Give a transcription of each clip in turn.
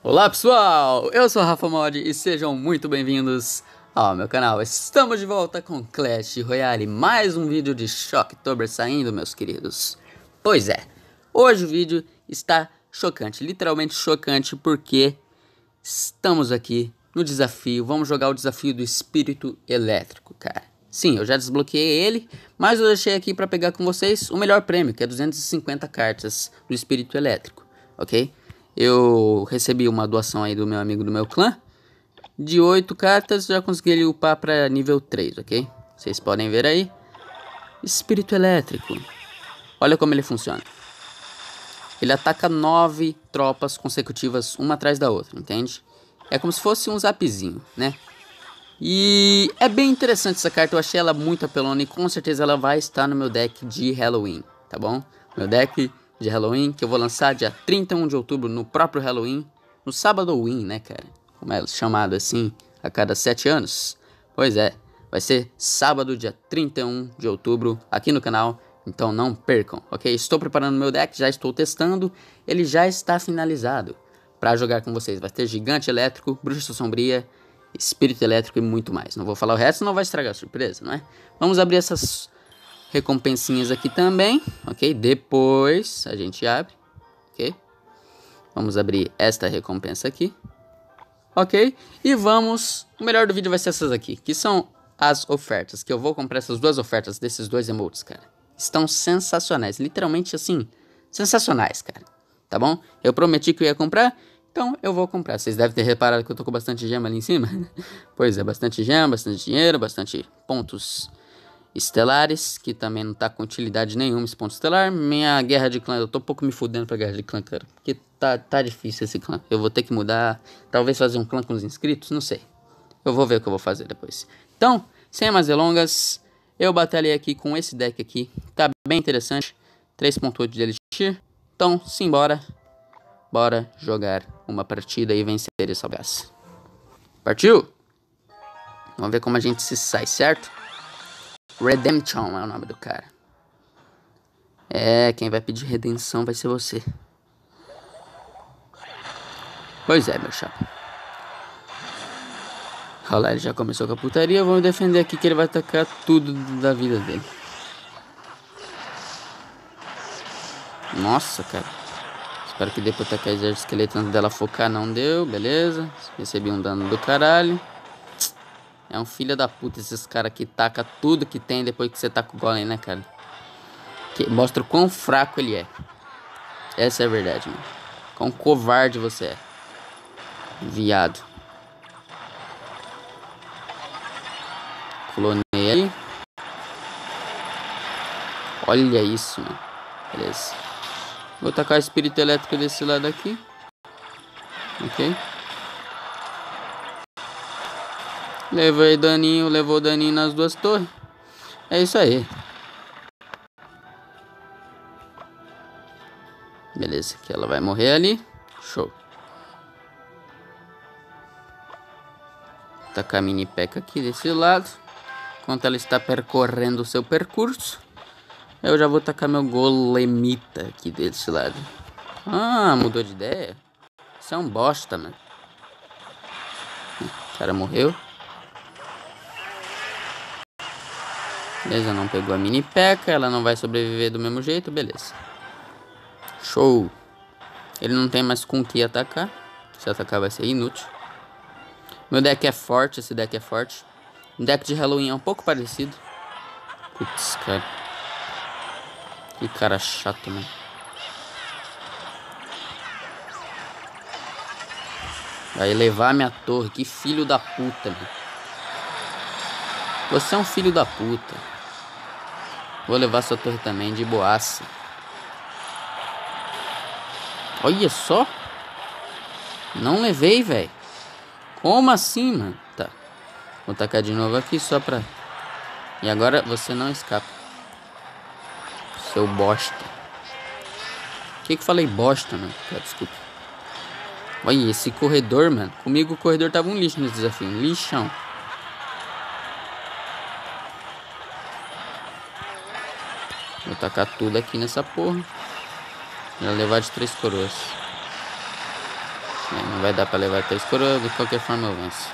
Olá pessoal, eu sou Rafa Mod e sejam muito bem-vindos ao meu canal. Estamos de volta com Clash Royale, mais um vídeo de Shocktober saindo, meus queridos. Pois é, hoje o vídeo está chocante, literalmente chocante, porque estamos aqui no desafio, vamos jogar o desafio do Espírito Elétrico, cara. Sim, eu já desbloqueei ele, mas eu deixei aqui para pegar com vocês o melhor prêmio, que é 250 cartas do Espírito Elétrico, ok? Eu recebi uma doação aí do meu amigo do meu clã. De 8 cartas, já consegui ele upar para nível 3, ok? Vocês podem ver aí. Espírito elétrico. Olha como ele funciona. Ele ataca 9 tropas consecutivas, uma atrás da outra, entende? É como se fosse um zapzinho, né? E é bem interessante essa carta, eu achei ela muito apelona e com certeza ela vai estar no meu deck de Halloween, tá bom? Meu deck de Halloween, que eu vou lançar dia 31 de outubro no próprio Halloween, no sábado Halloween, né, cara? Como é chamado assim, a cada 7 anos. Pois é, vai ser sábado, dia 31 de outubro, aqui no canal, então não percam, ok? Estou preparando meu deck, já estou testando, ele já está finalizado para jogar com vocês. Vai ter Gigante Elétrico, Bruxa Sombria, Espírito Elétrico e muito mais. Não vou falar o resto, não vai estragar a surpresa, não é? Vamos abrir essas recompensinhas aqui também, ok? Depois a gente abre, ok? Vamos abrir esta recompensa aqui, ok? E vamos, o melhor do vídeo vai ser essas aqui, que são as ofertas, que eu vou comprar essas duas ofertas desses dois emotes, cara. Estão sensacionais, literalmente assim, sensacionais, cara. Tá bom? Eu prometi que eu ia comprar, então eu vou comprar. Vocês devem ter reparado que eu tô com bastante gema ali em cima. pois é, bastante gema, bastante dinheiro, bastante pontos estelares, que também não tá com utilidade nenhuma esse ponto estelar. Minha guerra de clã, eu tô um pouco me fudendo pra guerra de clã, cara. Porque tá, tá difícil esse clã. Eu vou ter que mudar, talvez fazer um clã com os inscritos, não sei. Eu vou ver o que eu vou fazer depois. Então, sem mais delongas, eu batalhei aqui com esse deck aqui. Tá bem interessante. 3.8 de Elixir. Então, simbora. Bora jogar uma partida e vencer essa bagaça. Partiu? Vamos ver como a gente se sai, certo? Redemption é o nome do cara. É, quem vai pedir redenção vai ser você. Pois é, meu chapa. Olha lá, ele já começou com a putaria. Vamos defender aqui que ele vai atacar tudo da vida dele. Nossa, cara. Espero que dê pra atacar exército esqueleto antes dela focar. Não deu, beleza. Recebi um dano do caralho. É um filho da puta esses caras que taca tudo que tem depois que você taca o golem, né, cara? Que mostra o quão fraco ele é. Essa é a verdade, mano. Quão covarde você é. Viado. Clonei. Olha isso, mano. Beleza. Vou tacar espírito elétrico desse lado aqui. Ok. Levei daninho, levou daninho nas duas torres. É isso aí. Beleza, que ela vai morrer ali. Show. Tacar a mini peca aqui desse lado. Enquanto ela está percorrendo o seu percurso. Eu já vou tacar meu golemita aqui desse lado. Ah, mudou de ideia? Isso é um bosta, mano. O cara morreu. Beleza, não pegou a mini peca, ela não vai sobreviver do mesmo jeito, beleza. Show. Ele não tem mais com que atacar. Se atacar vai ser inútil. Meu deck é forte, esse deck é forte. O deck de Halloween é um pouco parecido. Putz, cara. Que cara chato, mano. Vai levar minha torre. Que filho da puta, mano. Você é um filho da puta. Vou levar sua torre também de boaça. Olha só. Não levei, velho. Como assim, mano? Tá. Vou tacar de novo aqui só pra... E agora você não escapa. Seu bosta. O que que falei bosta, mano? Tá, desculpa. Olha esse corredor, mano. Comigo o corredor tava um lixo nesse desafio. Um lixão. Tacar tudo aqui nessa porra. Já levar de três coroas. É, não vai dar pra levar três coroas, de qualquer forma eu venço.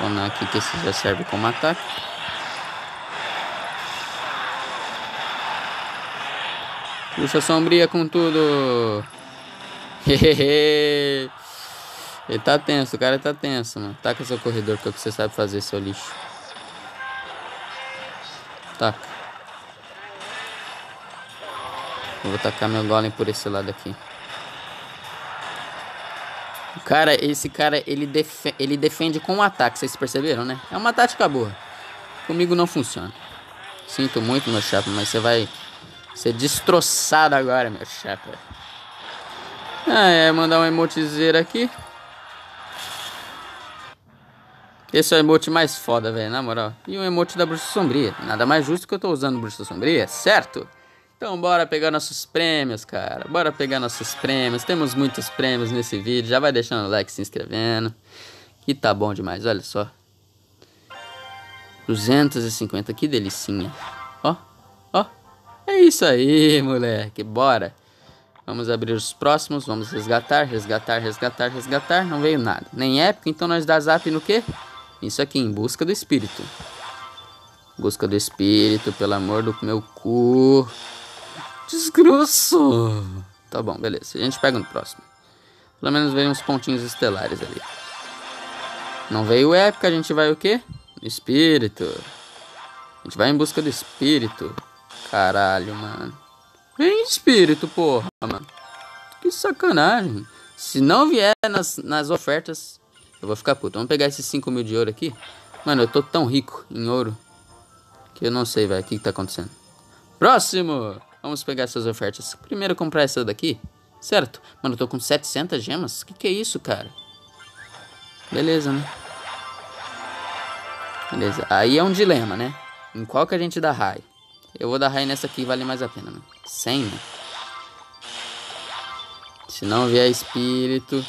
Vou aqui que esse já serve como ataque. Puxa sombria com tudo. Ele tá tenso, o cara tá tenso, mano. Taca seu corredor, que é o que você sabe fazer, seu lixo. Taca. Eu vou tacar meu golem por esse lado aqui. O cara, esse cara, ele, ele defende com um ataque, vocês perceberam, né? É uma tática boa. Comigo não funciona. Sinto muito, meu chapa, mas você vai ser destroçado agora, meu chapa. Ah, é, mandar um emotezeiro aqui. Esse é o emote mais foda, velho, na moral. E o emote da bruxa sombria. Nada mais justo que eu tô usando bruxa sombria, certo? Então bora pegar nossos prêmios, cara. Bora pegar nossos prêmios. Temos muitos prêmios nesse vídeo. Já vai deixando o like, se inscrevendo. Que tá bom demais, olha só. 250, que delicinha. Ó, ó. É isso aí, moleque. Bora. Vamos abrir os próximos, vamos resgatar, resgatar, resgatar, resgatar. Não veio nada. Nem épico, então nós dá zap no quê? Isso aqui, em busca do espírito. Busca do espírito, pelo amor do meu cu. Desgrosso. Tá bom, beleza. A gente pega no próximo. Pelo menos veio uns pontinhos estelares ali. Não veio épica, a gente vai o quê? Espírito. A gente vai em busca do espírito. Caralho, mano. Vem espírito, porra, mano. Que sacanagem. Se não vier nas, nas ofertas, eu vou ficar puto. Vamos pegar esses 5 mil de ouro aqui. Mano, eu tô tão rico em ouro. Que eu não sei, velho. O que, que tá acontecendo. Próximo! Vamos pegar essas ofertas. Primeiro comprar essa daqui. Certo? Mano, eu tô com 700 gemas. Que que é isso, cara? Beleza, né? Beleza. Aí é um dilema, né? Em qual que a gente dá raio? Eu vou dar raio nessa aqui, vale mais a pena, né? 100, né? Se não vier espírito...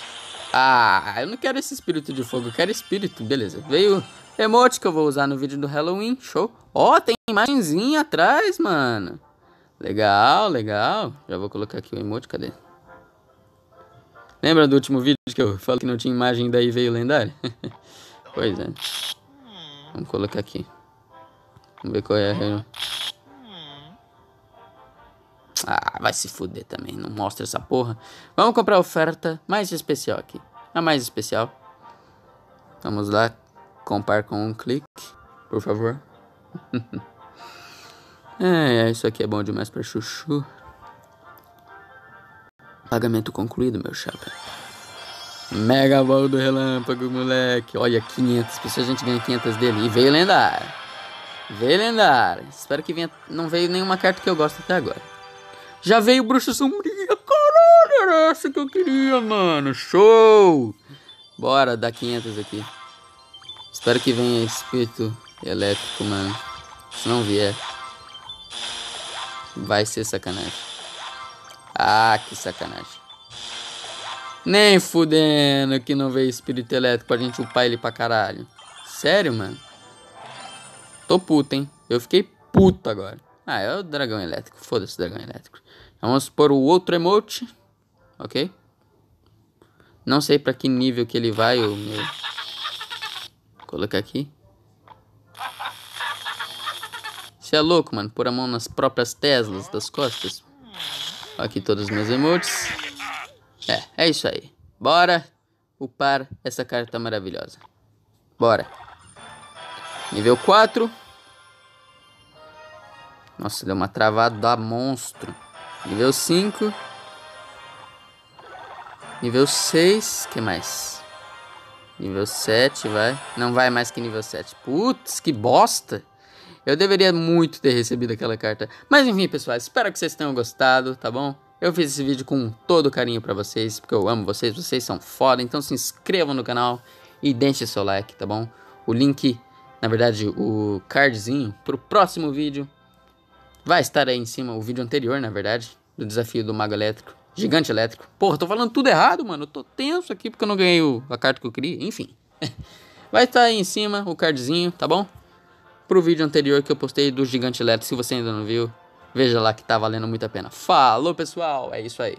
Ah, eu não quero esse espírito de fogo, eu quero espírito. Beleza, veio emote que eu vou usar no vídeo do Halloween, show. Ó, oh, tem imagenzinha atrás, mano. Legal, legal. Já vou colocar aqui o emote, cadê? Lembra do último vídeo que eu falei que não tinha imagem daí veio lendário? pois é. Vamos colocar aqui. Vamos ver qual é a... Ah, vai se fuder também, não mostra essa porra. Vamos comprar a oferta mais especial aqui. A mais especial. Vamos lá, comprar com um clique, por favor. é, isso aqui é bom demais pra chuchu. Pagamento concluído, meu chapa. Mega ball do relâmpago, moleque. Olha, 500. Se a gente ganha 500 dele. E veio lendário. Veio lendário. Espero que venha. Não veio nenhuma carta que eu gosto até agora. Já veio Bruxa Sombria. Caralho, era essa que eu queria, mano. Show! Bora, dá 500 aqui. Espero que venha espírito elétrico, mano. Se não vier, vai ser sacanagem. Ah, que sacanagem. Nem fudendo que não veio espírito elétrico pra gente upar ele pra caralho. Sério, mano? Tô puto, hein? Eu fiquei puto agora. Ah, é o dragão elétrico. Foda-se dragão elétrico. Vamos pôr o outro emote. Ok? Não sei pra que nível que ele vai. O meu... Vou colocar aqui. Você é louco, mano. Pôr a mão nas próprias Teslas das costas. Aqui todos os meus emotes. É, é isso aí. Bora upar essa carta maravilhosa. Bora. Nível 4. Nossa, deu uma travada da monstro. Nível 5. Nível 6. que mais? Nível 7, vai. Não vai mais que nível 7. Putz, que bosta. Eu deveria muito ter recebido aquela carta. Mas enfim, pessoal, espero que vocês tenham gostado, tá bom? Eu fiz esse vídeo com todo carinho pra vocês, porque eu amo vocês, vocês são foda. Então se inscrevam no canal e deixem seu like, tá bom? O link, na verdade, o cardzinho pro próximo vídeo Vai estar aí em cima o vídeo anterior, na verdade, do desafio do Mago Elétrico, Gigante Elétrico. Porra, tô falando tudo errado, mano. Eu tô tenso aqui porque eu não ganhei o, a carta que eu queria. Enfim. Vai estar aí em cima o cardzinho, tá bom? Pro vídeo anterior que eu postei do Gigante Elétrico, se você ainda não viu, veja lá que tá valendo muito a pena. Falou, pessoal, é isso aí.